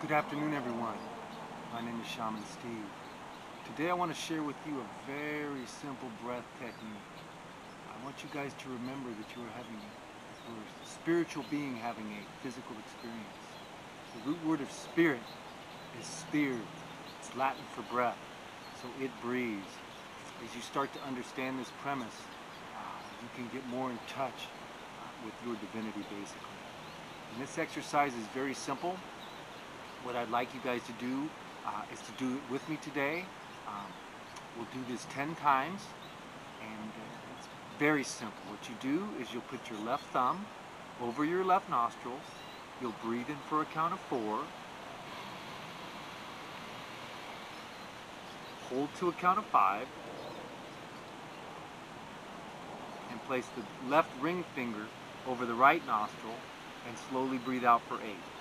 Good afternoon, everyone. My name is Shaman Steve. Today I want to share with you a very simple breath technique. I want you guys to remember that you are having, you're a spiritual being having a physical experience. The root word of spirit is sphere. It's Latin for breath, so it breathes. As you start to understand this premise, uh, you can get more in touch uh, with your divinity, basically. And this exercise is very simple what I'd like you guys to do uh, is to do it with me today. Um, we'll do this 10 times and uh, it's very simple. What you do is you'll put your left thumb over your left nostril. You'll breathe in for a count of four. Hold to a count of five. And place the left ring finger over the right nostril and slowly breathe out for eight.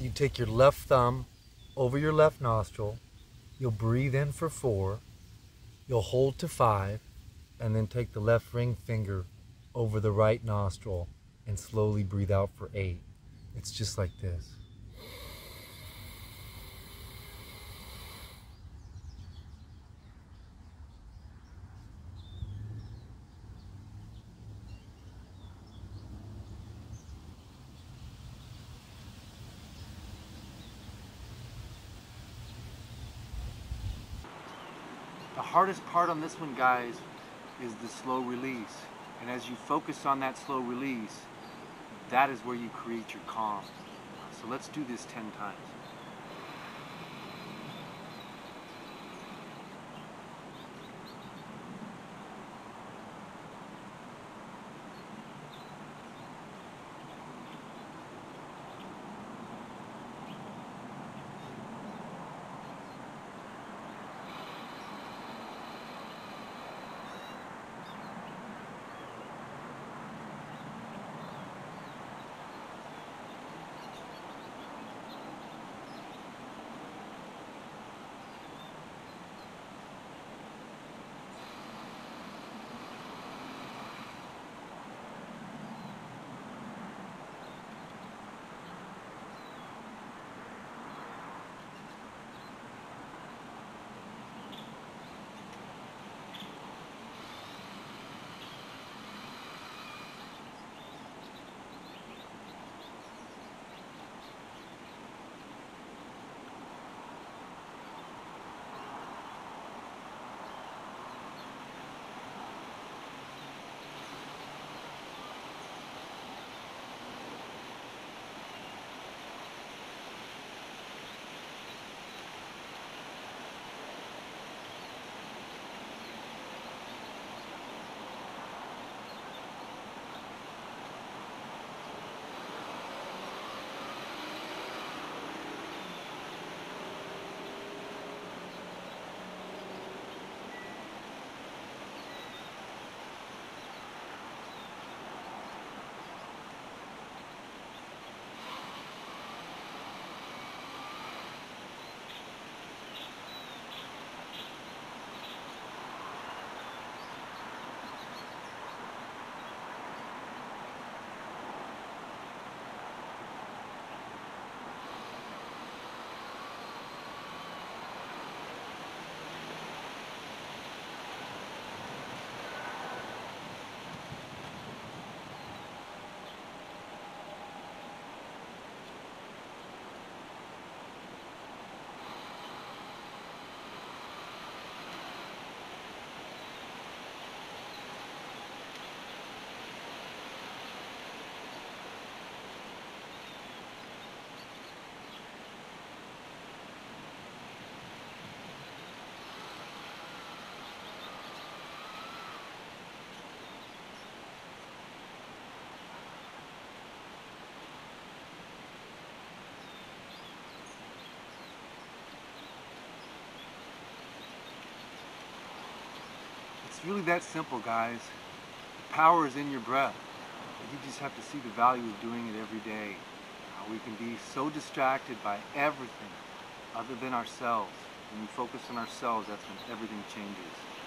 You take your left thumb over your left nostril, you'll breathe in for four, you'll hold to five, and then take the left ring finger over the right nostril and slowly breathe out for eight. It's just like this. The hardest part on this one, guys, is the slow release. And as you focus on that slow release, that is where you create your calm. So let's do this 10 times. It's really that simple, guys. The power is in your breath. You just have to see the value of doing it every day. Uh, we can be so distracted by everything other than ourselves. When we focus on ourselves, that's when everything changes.